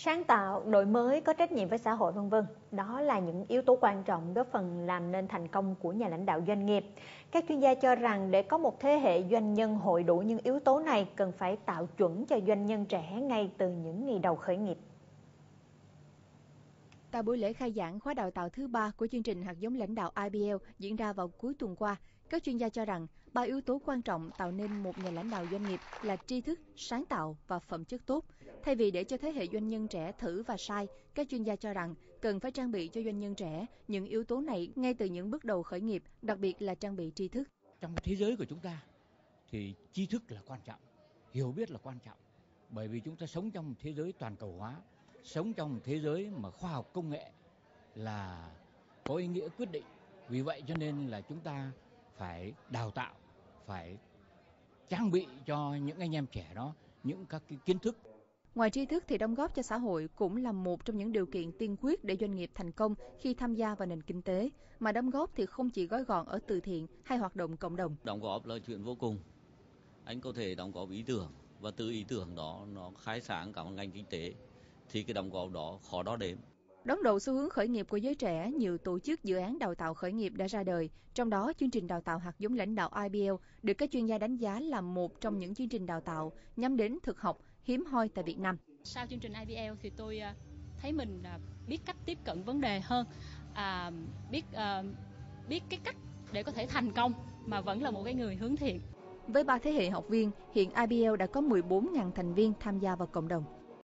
sáng tạo, đổi mới, có trách nhiệm với xã hội, vân vân. Đó là những yếu tố quan trọng góp phần làm nên thành công của nhà lãnh đạo doanh nghiệp. Các chuyên gia cho rằng để có một thế hệ doanh nhân hội đủ những yếu tố này cần phải tạo chuẩn cho doanh nhân trẻ ngay từ những ngày đầu khởi nghiệp. Tại buổi lễ khai giảng khóa đào tạo thứ ba của chương trình hạt giống lãnh đạo IBL diễn ra vào cuối tuần qua, các chuyên gia cho rằng ba yếu tố quan trọng tạo nên một nhà lãnh đạo doanh nghiệp là tri thức, sáng tạo và phẩm chất tốt. Thay vì để cho thế hệ doanh nhân trẻ thử và sai, các chuyên gia cho rằng cần phải trang bị cho doanh nhân trẻ những yếu tố này ngay từ những bước đầu khởi nghiệp, đặc biệt là trang bị tri thức. Trong thế giới của chúng ta thì tri thức là quan trọng, hiểu biết là quan trọng. Bởi vì chúng ta sống trong một thế giới toàn cầu hóa, sống trong một thế giới mà khoa học công nghệ là có ý nghĩa quyết định. Vì vậy cho nên là chúng ta phải đào tạo, phải trang bị cho những anh em trẻ đó những các cái kiến thức Ngoài tri thức thì đóng góp cho xã hội cũng là một trong những điều kiện tiên quyết để doanh nghiệp thành công khi tham gia vào nền kinh tế. Mà đóng góp thì không chỉ gói gọn ở từ thiện hay hoạt động cộng đồng. Đóng góp là chuyện vô cùng. Anh có thể đóng góp ý tưởng và từ ý tưởng đó nó khai sáng cả một ngành kinh tế thì cái đóng góp đó khó đo đếm. Đón đầu xu hướng khởi nghiệp của giới trẻ, nhiều tổ chức dự án đào tạo khởi nghiệp đã ra đời. Trong đó, chương trình đào tạo hạt giống lãnh đạo IBL được các chuyên gia đánh giá là một trong những chương trình đào tạo nhắm đến thực học hiếm hoi tại Việt Nam. Sau chương trình IBL thì tôi à, thấy mình à, biết cách tiếp cận vấn đề hơn, à, biết uh, biết cái cách để có thể thành công mà vẫn là một cái người hướng thiện. Với ba thế hệ học viên, hiện IBL đã có 14.000 thành viên tham gia vào cộng đồng.